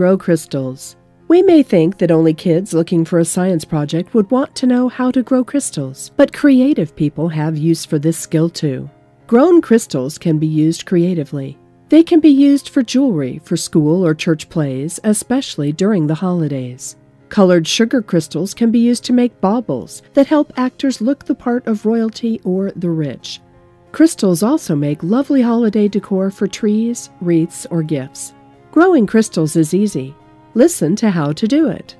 grow crystals. We may think that only kids looking for a science project would want to know how to grow crystals, but creative people have use for this skill too. Grown crystals can be used creatively. They can be used for jewelry for school or church plays, especially during the holidays. Colored sugar crystals can be used to make baubles that help actors look the part of royalty or the rich. Crystals also make lovely holiday decor for trees, wreaths, or gifts. Growing crystals is easy. Listen to how to do it.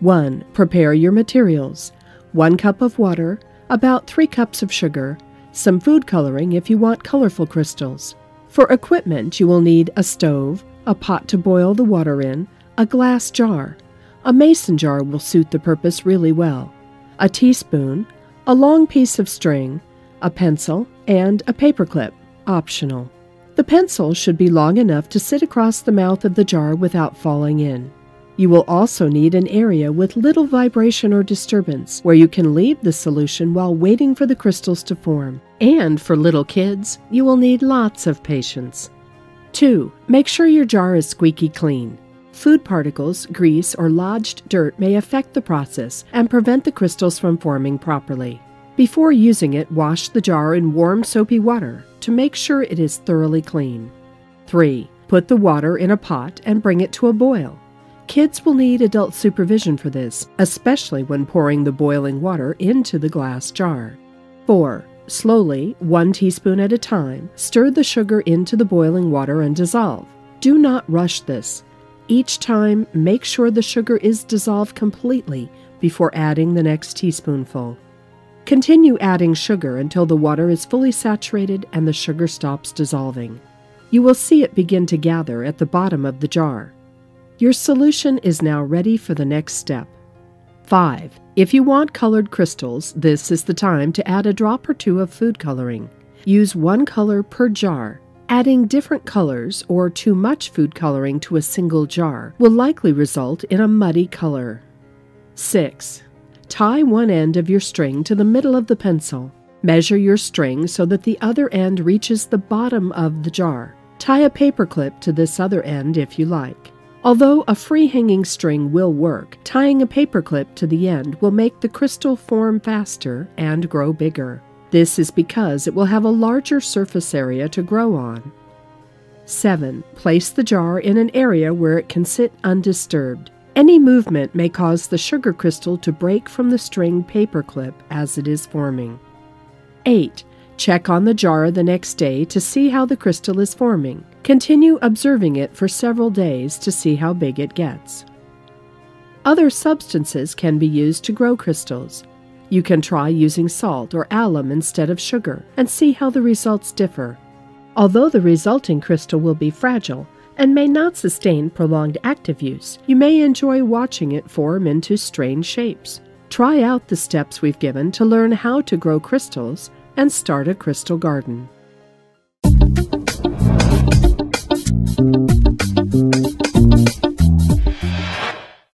1. Prepare your materials 1 cup of water, about 3 cups of sugar, some food coloring if you want colorful crystals. For equipment, you will need a stove, a pot to boil the water in, a glass jar. A mason jar will suit the purpose really well. A teaspoon, a long piece of string, a pencil, and a paperclip, optional. The pencil should be long enough to sit across the mouth of the jar without falling in. You will also need an area with little vibration or disturbance where you can leave the solution while waiting for the crystals to form. And for little kids, you will need lots of patience. 2. Make sure your jar is squeaky clean. Food particles, grease, or lodged dirt may affect the process and prevent the crystals from forming properly. Before using it, wash the jar in warm soapy water to make sure it is thoroughly clean. 3. Put the water in a pot and bring it to a boil. Kids will need adult supervision for this, especially when pouring the boiling water into the glass jar. 4. Slowly, one teaspoon at a time, stir the sugar into the boiling water and dissolve. Do not rush this. Each time, make sure the sugar is dissolved completely before adding the next teaspoonful. Continue adding sugar until the water is fully saturated and the sugar stops dissolving. You will see it begin to gather at the bottom of the jar. Your solution is now ready for the next step. 5. If you want colored crystals, this is the time to add a drop or two of food coloring. Use one color per jar. Adding different colors or too much food coloring to a single jar will likely result in a muddy color. 6. Tie one end of your string to the middle of the pencil. Measure your string so that the other end reaches the bottom of the jar. Tie a paper clip to this other end if you like. Although a free hanging string will work, tying a paper clip to the end will make the crystal form faster and grow bigger. This is because it will have a larger surface area to grow on. 7. Place the jar in an area where it can sit undisturbed. Any movement may cause the sugar crystal to break from the string paperclip as it is forming. 8. Check on the jar the next day to see how the crystal is forming. Continue observing it for several days to see how big it gets. Other substances can be used to grow crystals. You can try using salt or alum instead of sugar and see how the results differ. Although the resulting crystal will be fragile, and may not sustain prolonged active use, you may enjoy watching it form into strange shapes. Try out the steps we've given to learn how to grow crystals and start a crystal garden.